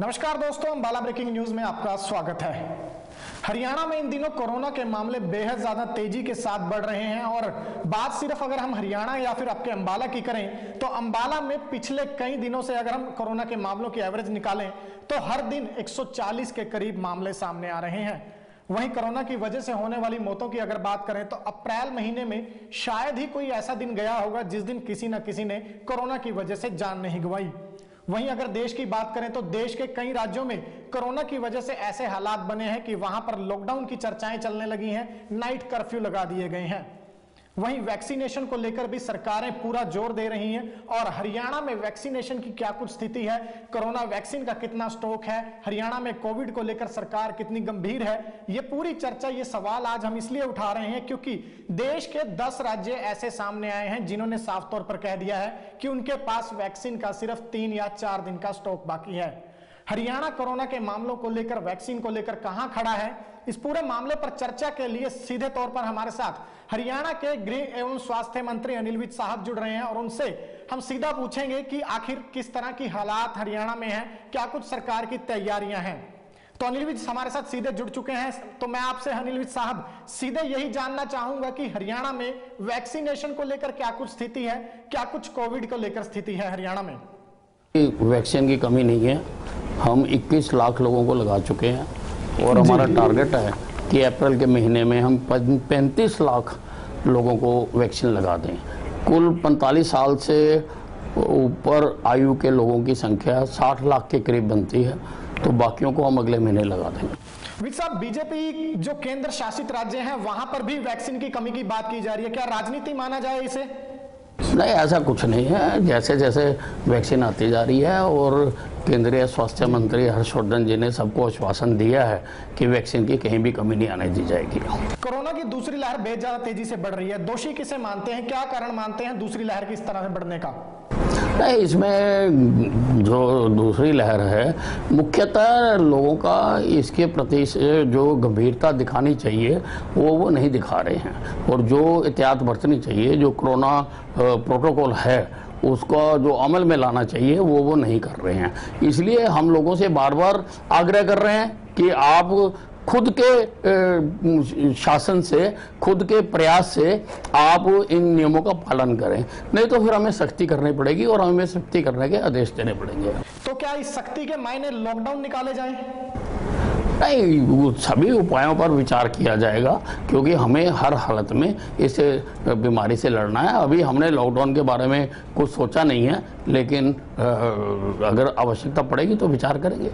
नमस्कार दोस्तों Ambala breaking news में आपका स्वागत है। हरियाणा में इन दिनों कोरोना के मामले बेहद ज़्यादा तेज़ी के साथ बढ़ रहे हैं और बात सिर्फ़ अगर हम हरियाणा या फिर आपके अंबाला की करें तो अंबाला में पिछले कई दिनों से अगर हम कोरोना के मामलों की एवरेज निकालें तो हर दिन 140 के करीब मामले सामने आ रहे हैं। वहीं कोरोना की वजह से होने वाली मौतों की अगर बात करें तो अप्रैल महीने में शायद ही कोई ऐसा दिन गया होगा जिस दिन किसी न किसी ने कोरोना की वजह से जान नहीं गंवाई। वहीं अगर देश की बात करें तो देश के कई राज्यों में कोरोना की वजह से ऐसे हालात बने हैं कि वहाँ पर लॉकडाउन की चर्चाएँ चलने लगी हैं नाइट कर्फ्यू लगा दिए गए हैं। वहीं वैक्सीनेशन को लेकर भी सरकारें पूरा ज़ोर दे रही हैं और हरियाणा में वैक्सीनेशन की क्या कुछ स्थिति है? कोरोना वैक्सीन का कितना स्टॉक है? हरियाणा में कोविड को लेकर सरकार कितनी गंभीर है? ये पूरी चर्चा, ये सवाल आज हम इसलिए उठा रहे हैं क्योंकि देश के 10 राज्य ऐसे सामने आए हैं जिन्होंने साफ़ तौर पर कह दिया है कि उनके पास वैक्सीन का सिर्फ़ तीन या चार दिन का स्टॉक बाकी है। हरियाणा कोरोना के मामलों को लेकर, वैक्सीन को लेकर कहाँ खड़ा है? इस पूरे मामले पर चर्चा के लिए सीधे तौर पर हमारे साथ हरियाणा के गृह एवं स्वास्थ्य मंत्री अनिल विज साहब जुड़ रहे हैं और उनसे हम सीधा पूछेंगे कि आखिर किस तरह की हालात हरियाणा में है, क्या कुछ सरकार की तैयारियाँ हैं। तो अनिल विज हमारे साथ सीधे जुड़ चुके हैं तो मैं आपसे अनिल विज साहब, सीधे यही जानना चाहूँगा कि हरियाणा में वैक्सीनेशन को लेकर क्या कुछ स्थिति है, क्या कुछ कोविड को लेकर स्थिति है हरियाणा में? वैक्सीन की कमी नहीं है। हम 21 लाख लोगों को लगा चुके हैं। और हमारा टारगेट है कि अप्रैल के महीने में हम 35 लाख लोगों को वैक्सीन लगा दें। कुल 45 साल से ऊपर आयु के लोगों की संख्या 60 लाख के करीब बनती है तो बाकियों को हम अगले महीने लगा देंगे। विक साहब बीजेपी जो केंद्र शासित राज्य हैं वहाँ पर भी वैक्सीन की कमी की बात की जा रही है। क्या राजनीति माना जाए इसे? नहीं ऐसा कुछ नहीं है। जैसे जैसे वैक्सीन आती जा रही है और केंद्रीय स्वास्थ्य मंत्री हर्षवर्धन जी ने सबको आश्वासन दिया है कि वैक्सीन की कहीं भी कमी नहीं आने दी जाएगी। कोरोना की दूसरी लहर बेहद ज़्यादा तेज़ी से बढ़ रही है। दोषी किसे मानते हैं? क्या कारण मानते हैं दूसरी लहर की इस तरह से बढ़ने का? नहीं इसमें जो दूसरी लहर है मुख्यतः लोगों का इसके प्रति जो गंभीरता दिखानी चाहिए वो वो नहीं दिखा रहे हैं। और जो एहतियात बरतनी चाहिए जो कोरोना प्रोटोकॉल है उसको जो अमल में लाना चाहिए, वो वो नहीं कर रहे हैं। इसलिए हम लोगों से बार बार आग्रह कर रहे हैं कि आप खुद के शासन से, खुद के प्रयास से आप इन नियमों का पालन करें। नहीं तो फिर हमें सख्ती करनी पड़ेगी और हमें सख्ती करने के आदेश देने पड़ेंगे। तो क्या इस सख्ती के मायने लॉकडाउन निकाले जाए? नहीं सभी उपायों पर विचार किया जाएगा, क्योंकि हमें हर हालत में इस बीमारी से लड़ना है। अभी हमने लॉकडाउन के बारे में कुछ सोचा नहीं है, लेकिन अगर आवश्यकता पड़ेगी तो विचार करेंगे।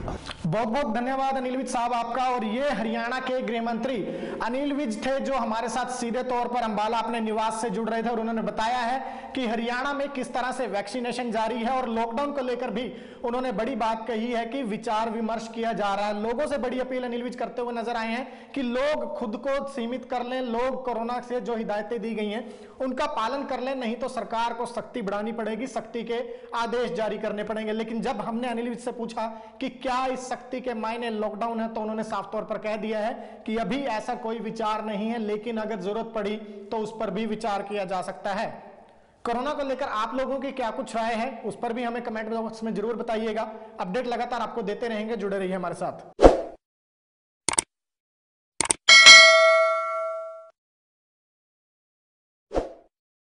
बहुत बहुत धन्यवाद अनिल विज साहब आपका, और ये हरियाणा के गृह मंत्री अनिल विज थे जो हमारे साथ सीधे तौर पर अंबाला अपने निवास से जुड़ रहे थे, और उन्होंने बताया है कि हरियाणा में किस तरह से वैक्सीनेशन जारी है, और लॉकडाउन को लेकर भी उन्होंने बड़ी बात कही है कि विचार विमर्श किया जा रहा है। लोगों से बड़ी अपील अनिल विज करते हुए नज़र आए हैं कि लोग खुद को सीमित कर लें, लोग कोरोना से जो हिदायतें दी गई हैं, उनका पालन कर लें, नहीं तो सरकार को सख्ती बढ़ानी पड़ेगी, सख्ती के आदेश जारी करने पड़ेंगे। लेकिन जब हमने अनिल विज से पूछा कि क्या इस सख्ती के मायने लॉकडाउन है तो उन्होंने साफ़ तौर पर कह दिया है कि अभी ऐसा कोई विचार नहीं है, लेकिन अगर ज़रूरत पड़ी तो उस पर भी विचार किया जा सकता है। कोरोना को लेकर आप लोगों की क्या कुछ राय है, उस पर भी हमें कमेंट बॉक्स में ज़रूर बताइएगा। अपडेट लगातार आपको देते रहेंगे, जुड़े रहिए हमारे साथ।